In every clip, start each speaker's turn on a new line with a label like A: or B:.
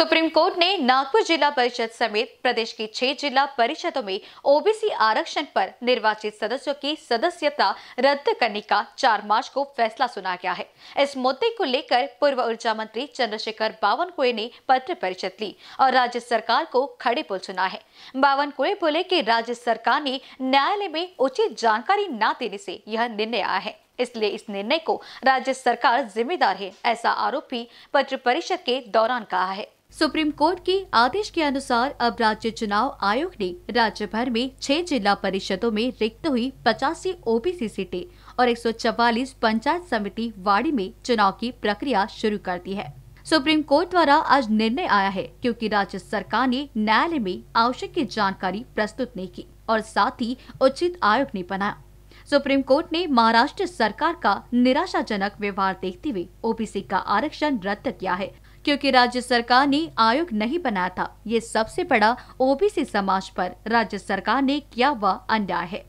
A: Supreme court ने नागपुर जिला परिषद समेत प्रदेश की छह जिला परिषदों में ओबीसी आरक्षण पर निर्वाचित सदस्यों की सदस्यता रद्द करने का 4 मार्च को फैसला सुना गया है। इस मुद्दे को लेकर पूर्व ऊर्जा मंत्री चंद्रशेखर बावनकुए ने पत्र परिषद ली और राज्य सरकार को खड़े पुल सुना है। बावनकुए बोले की राज्य सरकार ने न्यायालय में उचित जानकारी न देने से यह निर्णय आया है। इसलिए इस निर्णय को राज्य सरकार जिम्मेदार है, ऐसा आरोप भी पत्र परिषद के दौरान कहा है। सुप्रीम कोर्ट के आदेश के अनुसार अब राज्य चुनाव आयोग ने राज्य भर में छह जिला परिषदों में रिक्त हुई पचासी ओबीसी सीटें और 144 पंचायत समिति वाड़ी में चुनाव की प्रक्रिया शुरू कर दी है। सुप्रीम कोर्ट द्वारा आज निर्णय आया है क्योंकि राज्य सरकार ने न्यायालय में आवश्यक की जानकारी प्रस्तुत नहीं की और साथ ही उचित आयोग नहीं बनाया। सुप्रीम कोर्ट ने महाराष्ट्र सरकार का निराशाजनक व्यवहार देखते हुए ओबीसी का आरक्षण रद्द किया है। क्योंकि राज्य सरकार ने आयोग नहीं बनाया था। ये सबसे बड़ा ओबीसी समाज पर राज्य सरकार ने किया हुआ अन्याय है।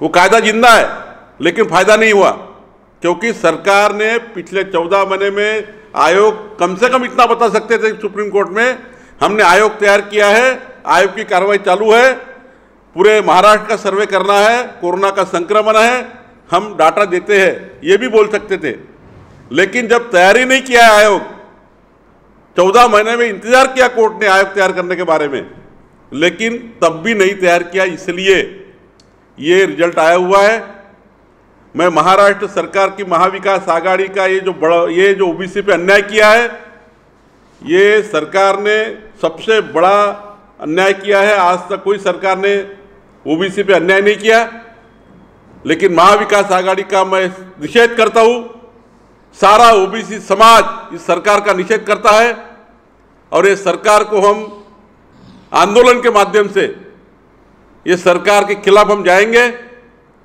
B: वो कायदा ज़िंदा है, लेकिन फ़ायदा नहीं हुआ, क्योंकि सरकार ने पिछले चौदह महीने में आयोग कम से कम इतना बता सकते थे सुप्रीम कोर्ट में। हमने आयोग तैयार किया है, आयोग की कार्रवाई चालू है, पूरे महाराष्ट्र का सर्वे करना है, कोरोना का संक्रमण है, हम डाटा देते हैं, ये भी बोल सकते थे। लेकिन जब तैयारी नहीं किया है आयोग चौदह महीने में इंतज़ार किया कोर्ट ने आयोग तैयार करने के बारे में, लेकिन तब भी नहीं तैयार किया, इसलिए ये रिज़ल्ट आया हुआ है। मैं महाराष्ट्र सरकार की महाविकास आघाड़ी का ये जो बड़ा, ये जो ओबीसी पे अन्याय किया है, ये सरकार ने सबसे बड़ा अन्याय किया है। आज तक कोई सरकार ने ओबीसी पे अन्याय नहीं किया, लेकिन महाविकास आघाड़ी का मैं निषेध करता हूँ सारा ओबीसी समाज इस सरकार का निषेध करता है और ये सरकार को हम आंदोलन के माध्यम से, ये सरकार के खिलाफ हम जाएँगे,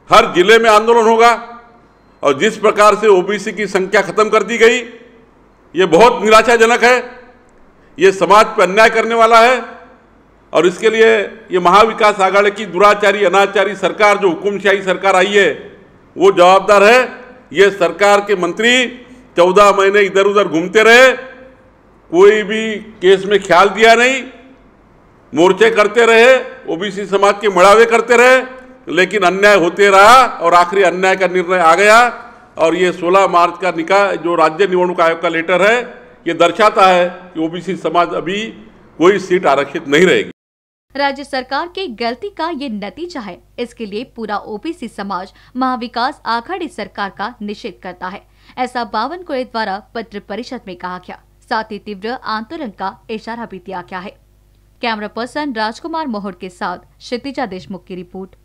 B: हर ज़िले में आंदोलन होगा और जिस प्रकार से ओबीसी की संख्या खत्म कर दी गई, ये बहुत निराशाजनक है, ये समाज पर अन्याय करने वाला है और इसके लिए ये महाविकास आघाड़ी की दुराचारी, अनाचारी सरकार, जो हुकुमशाही सरकार आई है, वो जवाबदार है। ये सरकार के मंत्री चौदह महीने इधर उधर घूमते रहे, कोई भी केस में ख्याल दिया नहीं, मोर्चे करते रहे, ओबीसी समाज के मड़ावे करते रहे, लेकिन अन्याय होते रहा और आखिरी अन्याय का निर्णय आ गया और ये 16 मार्च का निकाय जो राज्य निवडणूक आयोग का लेटर है, ये दर्शाता है कि ओबीसी समाज अभी कोई सीट आरक्षित नहीं रहेगी।
A: राज्य सरकार की गलती का ये नतीजा है। इसके लिए पूरा ओबीसी समाज महाविकास आघाड़ी सरकार का निषेध करता है। ऐसा बावन कोड़े द्वारा पत्र परिषद में कहा गया। साथ ही तीव्र आंदोलन का इशारा भी दिया गया है। कैमरा पर्सन राजकुमार मोहर के साथ क्षितिजा देशमुख की रिपोर्ट।